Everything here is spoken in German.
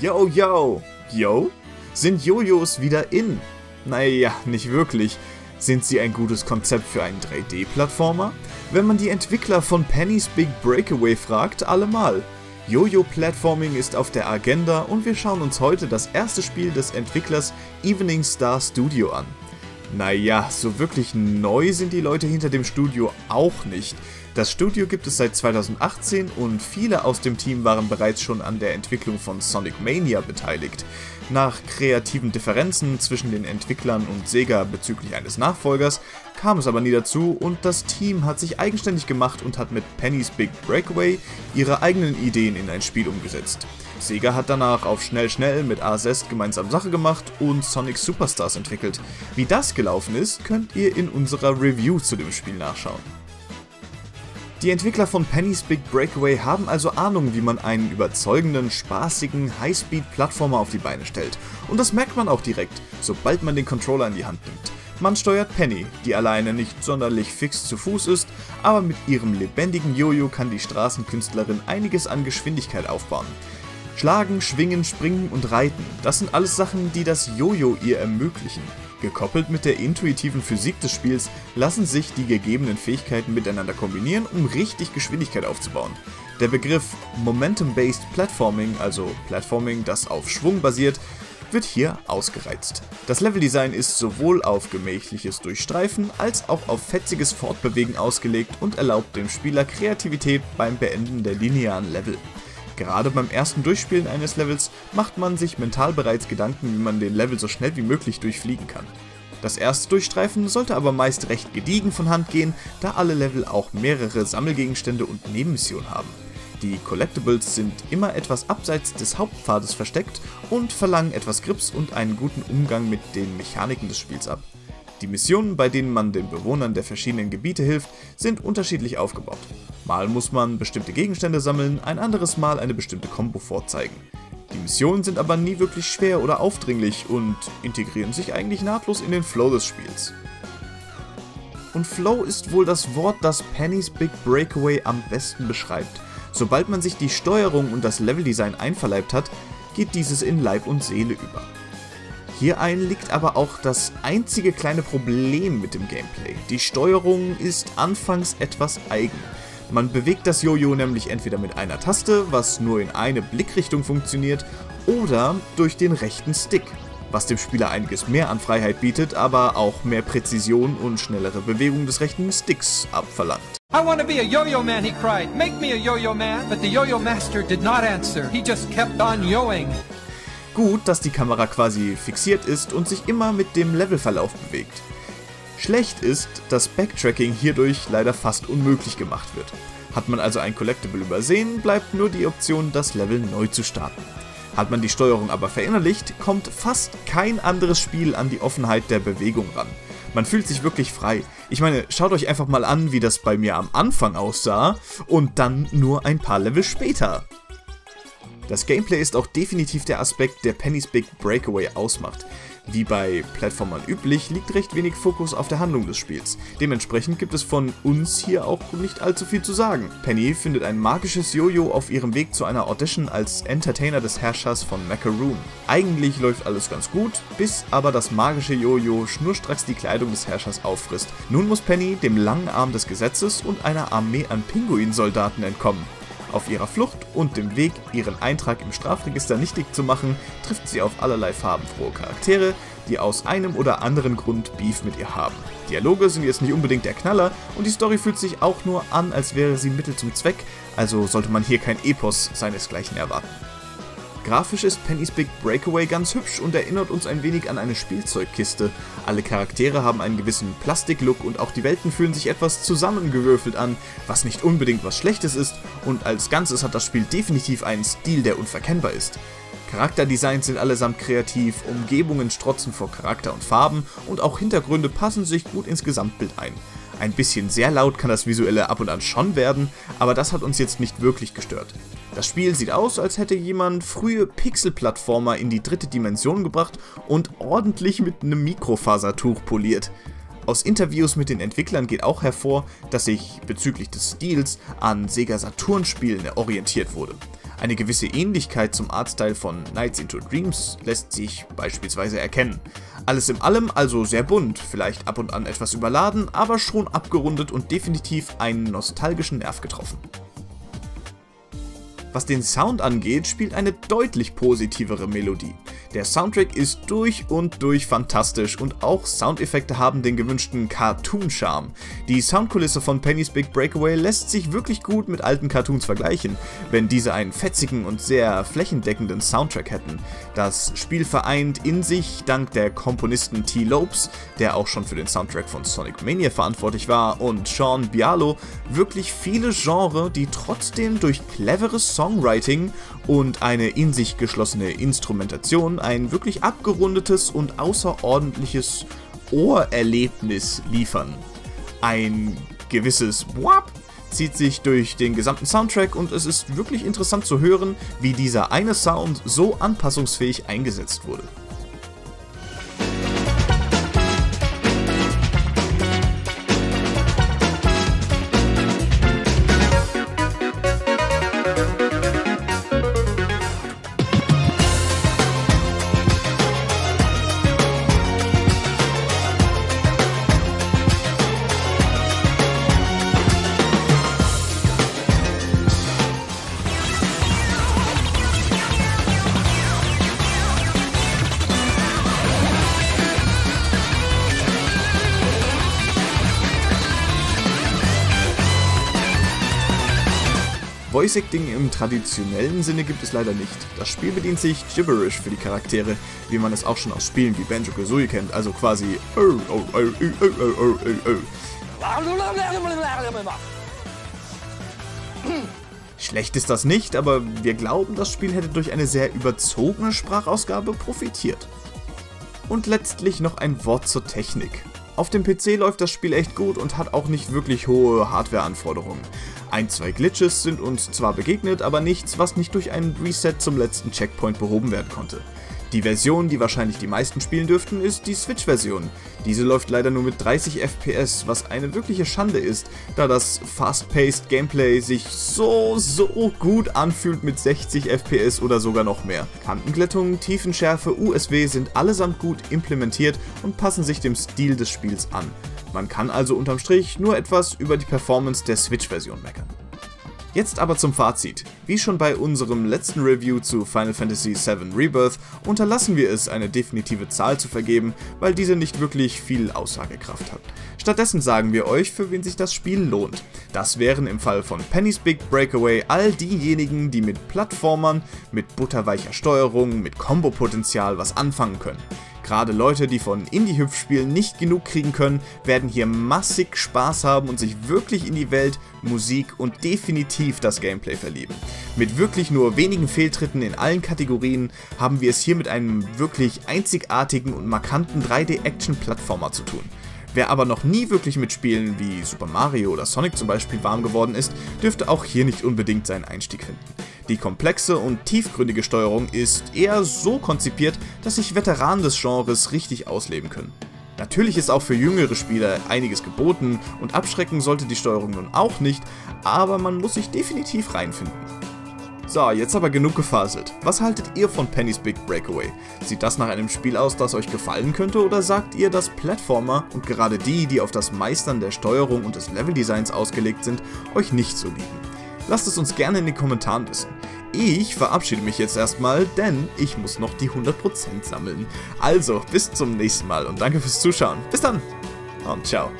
Yo, yo, yo? Sind Jojos wieder in? Naja, nicht wirklich. Sind sie ein gutes Konzept für einen 3D-Plattformer? Wenn man die Entwickler von Penny's Big Breakaway fragt, allemal. Jojo-Platforming ist auf der Agenda und wir schauen uns heute das erste Spiel des Entwicklers Evening Star Studio an. Naja, so wirklich neu sind die Leute hinter dem Studio auch nicht. Das Studio gibt es seit 2018 und viele aus dem Team waren bereits schon an der Entwicklung von Sonic Mania beteiligt. Nach kreativen Differenzen zwischen den Entwicklern und Sega bezüglich eines Nachfolgers kam es aber nie dazu und das Team hat sich eigenständig gemacht und hat mit Penny's Big Breakaway ihre eigenen Ideen in ein Spiel umgesetzt. Sega hat danach auf schnell schnell mit Arzest gemeinsam Sache gemacht und Sonic Superstars entwickelt. Wie das gelaufen ist, könnt ihr in unserer Review zu dem Spiel nachschauen. Die Entwickler von Penny's Big Breakaway haben also Ahnung, wie man einen überzeugenden, spaßigen Highspeed-Plattformer auf die Beine stellt. Und das merkt man auch direkt, sobald man den Controller in die Hand nimmt. Man steuert Penny, die alleine nicht sonderlich fix zu Fuß ist, aber mit ihrem lebendigen Jojo kann die Straßenkünstlerin einiges an Geschwindigkeit aufbauen. Schlagen, schwingen, springen und reiten, das sind alles Sachen, die das Jojo ihr ermöglichen. Gekoppelt mit der intuitiven Physik des Spiels lassen sich die gegebenen Fähigkeiten miteinander kombinieren, um richtig Geschwindigkeit aufzubauen. Der Begriff Momentum-Based Platforming, also Platforming, das auf Schwung basiert, wird hier ausgereizt. Das Leveldesign ist sowohl auf gemächliches Durchstreifen als auch auf fetziges Fortbewegen ausgelegt und erlaubt dem Spieler Kreativität beim Beenden der linearen Level. Gerade beim ersten Durchspielen eines Levels macht man sich mental bereits Gedanken, wie man den Level so schnell wie möglich durchfliegen kann. Das erste Durchstreifen sollte aber meist recht gediegen von Hand gehen, da alle Level auch mehrere Sammelgegenstände und Nebenmissionen haben. Die Collectibles sind immer etwas abseits des Hauptpfades versteckt und verlangen etwas Grips und einen guten Umgang mit den Mechaniken des Spiels ab. Die Missionen, bei denen man den Bewohnern der verschiedenen Gebiete hilft, sind unterschiedlich aufgebaut. Mal muss man bestimmte Gegenstände sammeln, ein anderes Mal eine bestimmte Combo vorzeigen. Die Missionen sind aber nie wirklich schwer oder aufdringlich und integrieren sich eigentlich nahtlos in den Flow des Spiels. Und Flow ist wohl das Wort, das Penny's Big Breakaway am besten beschreibt. Sobald man sich die Steuerung und das Leveldesign einverleibt hat, geht dieses in Leib und Seele über. Hierein liegt aber auch das einzige kleine Problem mit dem Gameplay. Die Steuerung ist anfangs etwas eigen. Man bewegt das Jojo nämlich entweder mit einer Taste, was nur in eine Blickrichtung funktioniert, oder durch den rechten Stick, was dem Spieler einiges mehr an Freiheit bietet, aber auch mehr Präzision und schnellere Bewegung des rechten Sticks abverlangt. I want to be a yo-yo man, he cried. Make me a yo-yo man. But the yo-yo master did not answer. He just kept on yoing. Gut, dass die Kamera quasi fixiert ist und sich immer mit dem Levelverlauf bewegt. Schlecht ist, dass Backtracking hierdurch leider fast unmöglich gemacht wird. Hat man also ein Collectible übersehen, bleibt nur die Option, das Level neu zu starten. Hat man die Steuerung aber verinnerlicht, kommt fast kein anderes Spiel an die Offenheit der Bewegung ran. Man fühlt sich wirklich frei. Ich meine, schaut euch einfach mal an, wie das bei mir am Anfang aussah und dann nur ein paar Level später. Das Gameplay ist auch definitiv der Aspekt, der Penny's Big Breakaway ausmacht. Wie bei Plattformern üblich, liegt recht wenig Fokus auf der Handlung des Spiels. Dementsprechend gibt es von uns hier auch nicht allzu viel zu sagen. Penny findet ein magisches Jojo auf ihrem Weg zu einer Audition als Entertainer des Herrschers von Macaroon. Eigentlich läuft alles ganz gut, bis aber das magische Jojo schnurstracks die Kleidung des Herrschers auffrisst. Nun muss Penny dem langen Arm des Gesetzes und einer Armee an Pinguinsoldaten entkommen. Auf ihrer Flucht und dem Weg, ihren Eintrag im Strafregister nichtig zu machen, trifft sie auf allerlei farbenfrohe Charaktere, die aus einem oder anderen Grund Beef mit ihr haben. Dialoge sind jetzt nicht unbedingt der Knaller und die Story fühlt sich auch nur an, als wäre sie Mittel zum Zweck, also sollte man hier kein Epos seinesgleichen erwarten. Grafisch ist Penny's Big Breakaway ganz hübsch und erinnert uns ein wenig an eine Spielzeugkiste. Alle Charaktere haben einen gewissen Plastiklook und auch die Welten fühlen sich etwas zusammengewürfelt an, was nicht unbedingt was Schlechtes ist und als Ganzes hat das Spiel definitiv einen Stil, der unverkennbar ist. Charakterdesigns sind allesamt kreativ, Umgebungen strotzen vor Charakter und Farben und auch Hintergründe passen sich gut ins Gesamtbild ein. Ein bisschen sehr laut kann das Visuelle ab und an schon werden, aber das hat uns jetzt nicht wirklich gestört. Das Spiel sieht aus, als hätte jemand frühe Pixel-Plattformer in die dritte Dimension gebracht und ordentlich mit einem Mikrofasertuch poliert. Aus Interviews mit den Entwicklern geht auch hervor, dass sich bezüglich des Stils an Sega Saturn Spielen orientiert wurde. Eine gewisse Ähnlichkeit zum Artstyle von Nights into Dreams lässt sich beispielsweise erkennen. Alles in allem also sehr bunt, vielleicht ab und an etwas überladen, aber schon abgerundet und definitiv einen nostalgischen Nerv getroffen. Was den Sound angeht, spielt eine deutlich positivere Melodie. Der Soundtrack ist durch und durch fantastisch und auch Soundeffekte haben den gewünschten Cartoon-Charme. Die Soundkulisse von Penny's Big Breakaway lässt sich wirklich gut mit alten Cartoons vergleichen, wenn diese einen fetzigen und sehr flächendeckenden Soundtrack hätten. Das Spiel vereint in sich dank der Komponisten T. Lopes, der auch schon für den Soundtrack von Sonic Mania verantwortlich war, und Sean Bialo wirklich viele Genres, die trotzdem durch cleveres Songwriting und eine in sich geschlossene Instrumentation ein wirklich abgerundetes und außerordentliches Ohrerlebnis liefern. Ein gewisses Wap zieht sich durch den gesamten Soundtrack und es ist wirklich interessant zu hören, wie dieser eine Sound so anpassungsfähig eingesetzt wurde. Voice Acting im traditionellen Sinne gibt es leider nicht. Das Spiel bedient sich Gibberish für die Charaktere, wie man es auch schon aus Spielen wie Banjo-Kazooie kennt, also quasi Schlecht ist das nicht, aber wir glauben, das Spiel hätte durch eine sehr überzogene Sprachausgabe profitiert. Und letztlich noch ein Wort zur Technik. Auf dem PC läuft das Spiel echt gut und hat auch nicht wirklich hohe Hardware-Anforderungen. Ein, zwei Glitches sind uns zwar begegnet, aber nichts, was nicht durch einen Reset zum letzten Checkpoint behoben werden konnte. Die Version, die wahrscheinlich die meisten spielen dürften, ist die Switch-Version. Diese läuft leider nur mit 30 FPS, was eine wirkliche Schande ist, da das fast-paced Gameplay sich so, so gut anfühlt mit 60 FPS oder sogar noch mehr. Kantenglättung, Tiefenschärfe, USW sind allesamt gut implementiert und passen sich dem Stil des Spiels an. Man kann also unterm Strich nur etwas über die Performance der Switch-Version meckern. Jetzt aber zum Fazit. Wie schon bei unserem letzten Review zu Final Fantasy VII Rebirth unterlassen wir es, eine definitive Zahl zu vergeben, weil diese nicht wirklich viel Aussagekraft hat. Stattdessen sagen wir euch, für wen sich das Spiel lohnt. Das wären im Fall von Penny's Big Breakaway all diejenigen, die mit Plattformern, mit butterweicher Steuerung, mit Kombopotenzial was anfangen können. Gerade Leute, die von Indie-Hüpfspielen nicht genug kriegen können, werden hier massig Spaß haben und sich wirklich in die Welt, Musik und definitiv das Gameplay verlieben. Mit wirklich nur wenigen Fehltritten in allen Kategorien haben wir es hier mit einem wirklich einzigartigen und markanten 3D-Action-Plattformer zu tun. Wer aber noch nie wirklich mit Spielen wie Super Mario oder Sonic zum Beispiel warm geworden ist, dürfte auch hier nicht unbedingt seinen Einstieg finden. Die komplexe und tiefgründige Steuerung ist eher so konzipiert, dass sich Veteranen des Genres richtig ausleben können. Natürlich ist auch für jüngere Spieler einiges geboten und abschrecken sollte die Steuerung nun auch nicht, aber man muss sich definitiv reinfinden. So, jetzt aber genug gefaselt. Was haltet ihr von Penny's Big Breakaway? Sieht das nach einem Spiel aus, das euch gefallen könnte oder sagt ihr, dass Plattformer und gerade die, die auf das Meistern der Steuerung und des Leveldesigns ausgelegt sind, euch nicht so liegen? Lasst es uns gerne in den Kommentaren wissen. Ich verabschiede mich jetzt erstmal, denn ich muss noch die 100% sammeln. Also, bis zum nächsten Mal und danke fürs Zuschauen. Bis dann und ciao.